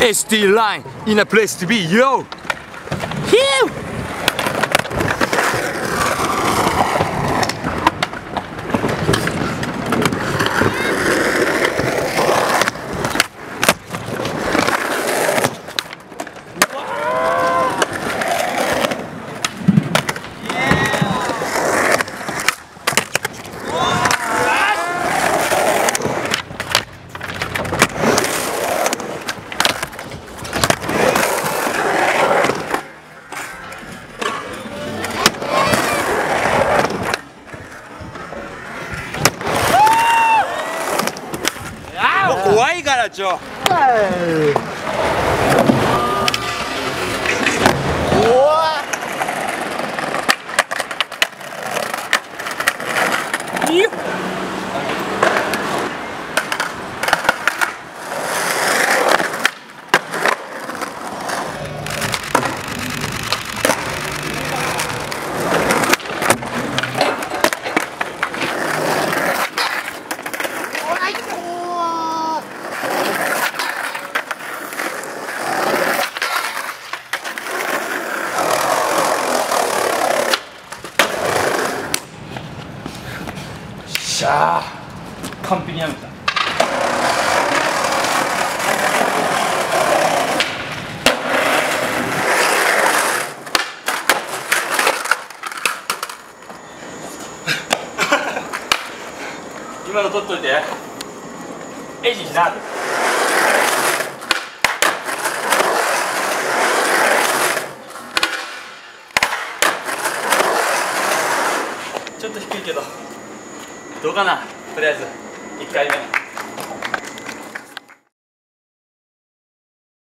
ST line in a place to be, yo! Phew! 怖いからちょしゃあ完璧にやめた。今の取っといて。エイジしな。ちょっと低いけど。どうかな？とりあえず1回目。